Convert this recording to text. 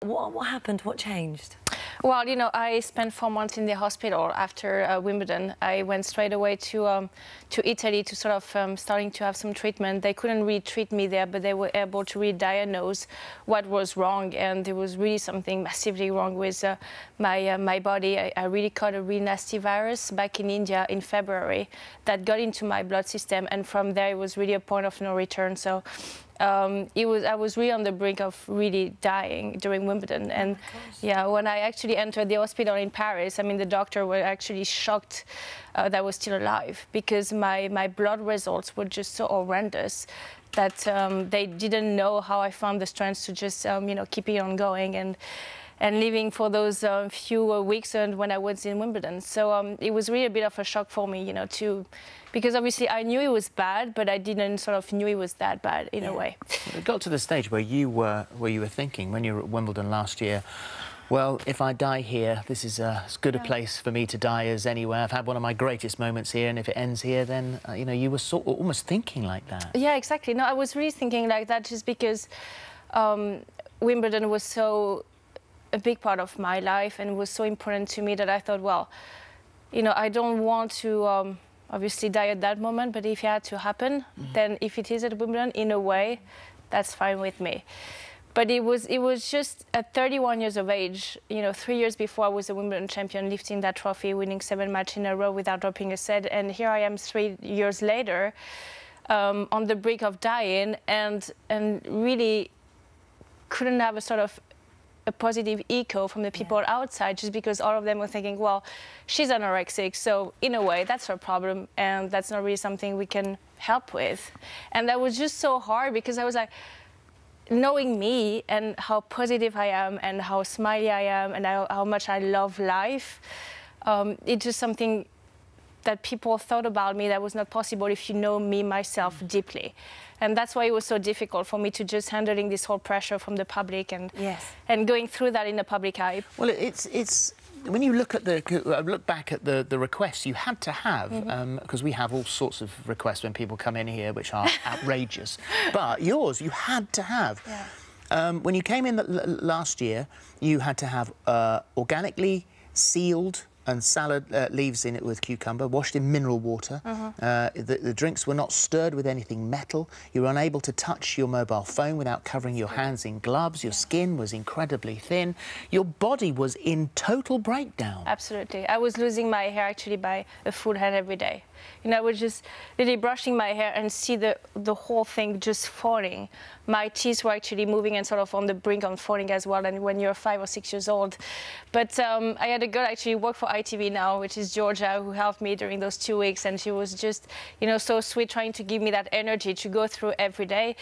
What, what happened? What changed? Well, you know, I spent four months in the hospital after uh, Wimbledon. I went straight away to um, to Italy to sort of um, starting to have some treatment. They couldn't really treat me there, but they were able to really diagnose what was wrong, and there was really something massively wrong with uh, my uh, my body. I, I, really caught a really nasty virus back in India in February that got into my blood system, and from there it was really a point of no return. So um, it was I was really on the brink of really dying during Wimbledon, oh and yeah, when I actually entered the hospital in Paris, I mean the doctor were actually shocked uh, that I was still alive because my my blood results were just so horrendous that um, they didn't know how I found the strength to just um, you know keep it on going and and living for those uh, few uh, weeks and when I was in Wimbledon. So um, it was really a bit of a shock for me, you know, to because obviously I knew it was bad, but I didn't sort of knew it was that bad in yeah. a way. It got to the stage where you were where you were thinking when you were at Wimbledon last year. Well, if I die here, this is uh, as good a place for me to die as anywhere. I've had one of my greatest moments here, and if it ends here, then, uh, you know, you were sort of almost thinking like that. Yeah, exactly. No, I was really thinking like that just because um, Wimbledon was so a big part of my life and was so important to me that I thought, well, you know, I don't want to um, obviously die at that moment, but if it had to happen, mm. then if it is at Wimbledon, in a way, that's fine with me. But it was it was just at 31 years of age, you know, three years before I was a Wimbledon champion, lifting that trophy, winning seven matches in a row without dropping a set, and here I am three years later, um, on the brink of dying, and and really couldn't have a sort of a positive echo from the people yeah. outside just because all of them were thinking, well, she's anorexic, so in a way, that's her problem, and that's not really something we can help with. And that was just so hard because I was like, knowing me and how positive I am and how smiley I am and how, how much I love life, um, it's just something that people thought about me that was not possible if you know me myself deeply. And that's why it was so difficult for me to just handling this whole pressure from the public and yes. and going through that in the public eye. Well, it's it's when you look at the uh, look back at the the requests you had to have because mm -hmm. um, we have all sorts of requests when people come in here which are outrageous, but yours you had to have. Yeah. Um, when you came in last year, you had to have uh, organically sealed and salad uh, leaves in it with cucumber, washed in mineral water. Uh -huh. uh, the, the, drinks were not stirred with anything metal. You were unable to touch your mobile phone without covering your hands in gloves. Your skin was incredibly thin. Your body was in total breakdown. Absolutely. I was losing my hair actually by a full head every day. You know, I was just really brushing my hair and see the, the whole thing just falling. My teeth were actually moving and sort of on the brink of falling as well, and when you're five or six years old. But um, I had a girl actually work for ITV now, which is Georgia, who helped me during those two weeks, and she was just, you know, so sweet, trying to give me that energy to go through every day.